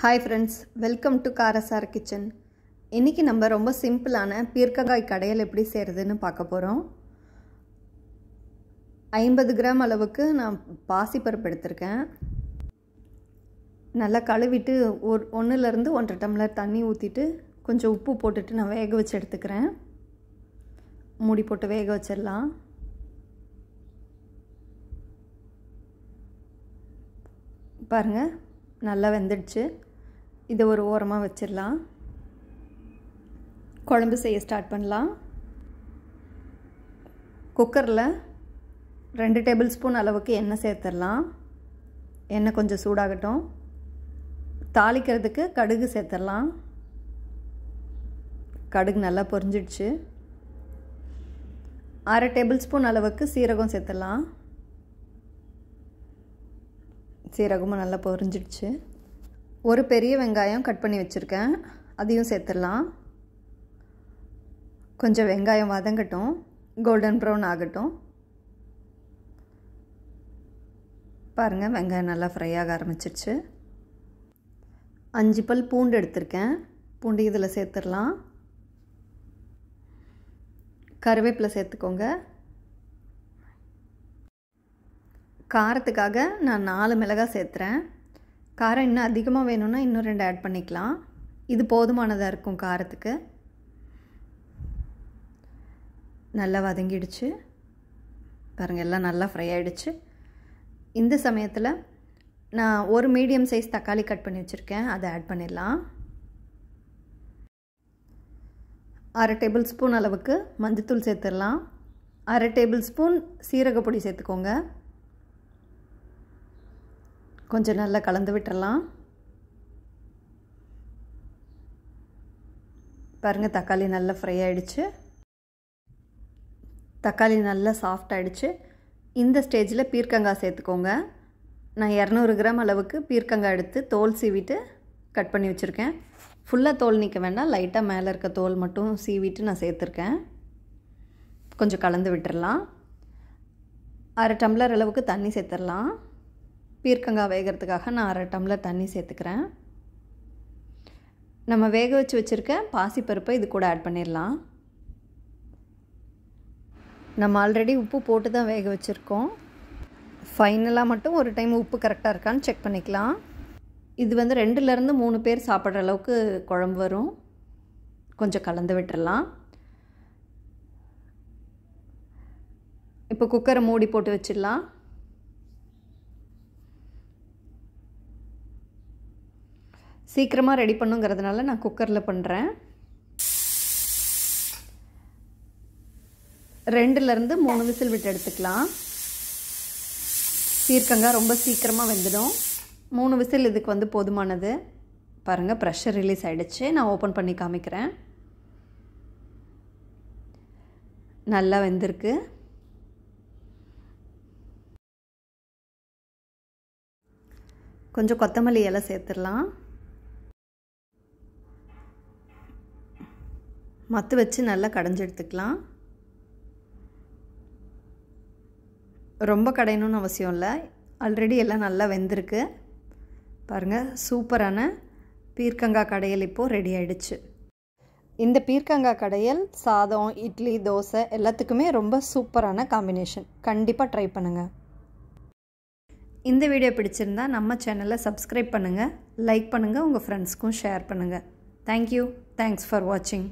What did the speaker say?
Hi friends welcome to Karasar kitchen இன்றைக்கி நம்ம ரொம்ப சிம்பிளான பீர்க்கங்காய் கடையில் எப்படி செய்கிறதுன்னு பார்க்க போகிறோம் ஐம்பது கிராம் அளவுக்கு நான் பாசிப்பருப்பு எடுத்திருக்கேன். நல்லா கழுவிட்டு ஒரு ஒன்றுலேருந்து ஒன்றரை டம்ளர் தண்ணி ஊற்றிட்டு கொஞ்சம் உப்பு போட்டுட்டு நான் வேக வச்சு எடுத்துக்கிறேன். மூடி போட்டு வேக வச்சிடலாம். பாருங்கள் நல்லா வெந்துடுச்சு. இதை ஒரு ஓரமாக வச்சிடலாம். குழம்பு செய்ய ஸ்டார்ட் பண்ணலாம். குக்கரில் ரெண்டு டேபிள் ஸ்பூன் அளவுக்கு எண்ணெய் சேர்த்துடலாம். எண்ணெய் கொஞ்சம் சூடாகட்டும். தாளிக்கிறதுக்கு கடுகு சேர்த்துடலாம். கடுகு நல்லா பொரிஞ்சிடுச்சு. அரை டேபிள் ஸ்பூன் அளவுக்கு சீரகம் சேர்த்துடலாம். சீரகமும் நல்லா பொரிஞ்சிடுச்சு. ஒரு பெரிய வெங்காயம் கட் பண்ணி வச்சுருக்கேன். அதையும் சேர்த்துடலாம். கொஞ்சம் வெங்காயம் வதங்கட்டும். கோல்டன் ப்ரௌன் ஆகட்டும். பாருங்கள் வெங்காயம் நல்லா ஃப்ரை ஆக ஆரம்பிச்சிருச்சு. அஞ்சு பல் பூண்டு எடுத்திருக்கேன். பூண்டு இதில் சேர்த்துடலாம். கருவேப்பிலை சேர்த்துக்கோங்க. காரத்துக்காக நான் நாலு மிளகாய் சேர்த்துறேன். காரம் இன்னும் அதிகமாக வேணும்னா இன்னும் ரெண்டு ஆட் பண்ணிக்கலாம். இது போதுமானதாக இருக்கும் காரத்துக்கு. நல்லா வதங்கிடுச்சு. பாருங்கள் எல்லாம் நல்லா ஃப்ரை ஆகிடுச்சு இந்த சமயத்தில் நான் ஒரு மீடியம் சைஸ் தக்காளி கட் பண்ணி வச்சுருக்கேன். அதை ஆட் பண்ணிடலாம். அரை டேபிள் ஸ்பூன் அளவுக்கு மஞ்சத்தூள் சேர்த்துடலாம். அரை டேபிள் ஸ்பூன் சீரகப்பொடி சேர்த்துக்கோங்க. கொஞ்சம் நல்லா கலந்து விட்டுடலாம் பாருங்கள் தக்காளி நல்லா ஃப்ரை ஆகிடுச்சு தக்காளி நல்லா சாஃப்ட் ஆகிடுச்சு இந்த ஸ்டேஜில் பீர்க்கங்காய் சேர்த்துக்கோங்க. நான் இரநூறு கிராம் அளவுக்கு பீர்க்கங்காய் எடுத்து தோல் சீவிட்டு கட் பண்ணி வச்சுருக்கேன். ஃபுல்லாக தோல் நிற்க வேண்டாம். லைட்டாக மேலே இருக்க தோல் மட்டும் சீவிட்டு நான் சேர்த்துருக்கேன். கொஞ்சம் கலந்து விட்டுடலாம் அரை டம்ளர் அளவுக்கு தண்ணி சேர்த்துடலாம் பீர்க்கங்காய் வேகிறதுக்காக நான் அரை டம்ளர் தண்ணி சேர்த்துக்கிறேன். நம்ம வேக வச்சு வச்சுருக்க பாசிப்பருப்பை இது கூட ஆட் பண்ணிடலாம் நம்ம ஆல்ரெடி உப்பு போட்டு தான் வேக வச்சுருக்கோம். ஃபைனலாக மட்டும் ஒரு டைம் உப்பு கரெக்டாக இருக்கான்னு செக் பண்ணிக்கலாம். இது வந்து ரெண்டுலேருந்து மூணு பேர் சாப்பிட்ற அளவுக்கு குழம்பு வரும். கொஞ்சம் கலந்து விட்டுறலாம் இப்போ குக்கரை மூடி போட்டு வச்சிடலாம் சீக்கிரமாக ரெடி பண்ணுங்கிறதுனால நான் குக்கரில் பண்ணுறேன் ரெண்டுலேருந்து மூணு விசில் விட்டு எடுத்துக்கலாம். பீர்க்கங்காய் ரொம்ப சீக்கிரமாக வெந்துடும். மூணு விசில் இதுக்கு வந்து போதுமானது. பாருங்கள் ப்ரெஷர் ரிலீஸ் ஆகிடுச்சு நான் ஓப்பன் பண்ணி காமிக்கிறேன். நல்லா வெந்திருக்கு. கொஞ்சம் கொத்தமல்லி இலை சேர்த்துடலாம். மத்து வச்சு நல்லா கடைஞ்சி எடுத்துக்கலாம். ரொம்ப கடையணும்னு அவசியம் இல்லை. ஆல்ரெடி எல்லாம் நல்லா வெந்திருக்கு. பாருங்கள் சூப்பரான பீர்க்கங்காய் கடையல் இப்போது ரெடி ஆயிடுச்சு. இந்த பீர்க்கங்காய் கடையல் சாதம் இட்லி தோசை எல்லாத்துக்குமே ரொம்ப சூப்பரான காம்பினேஷன் கண்டிப்பாக ட்ரை பண்ணுங்கள் இந்த வீடியோ பிடிச்சிருந்தா நம்ம சேனலை சப்ஸ்கிரைப் பண்ணுங்கள் லைக் பண்ணுங்கள் உங்கள் ஃப்ரெண்ட்ஸ்க்கும் ஷேர் பண்ணுங்கள் தேங்க்யூ தேங்க்ஸ் ஃபார் வாட்சிங்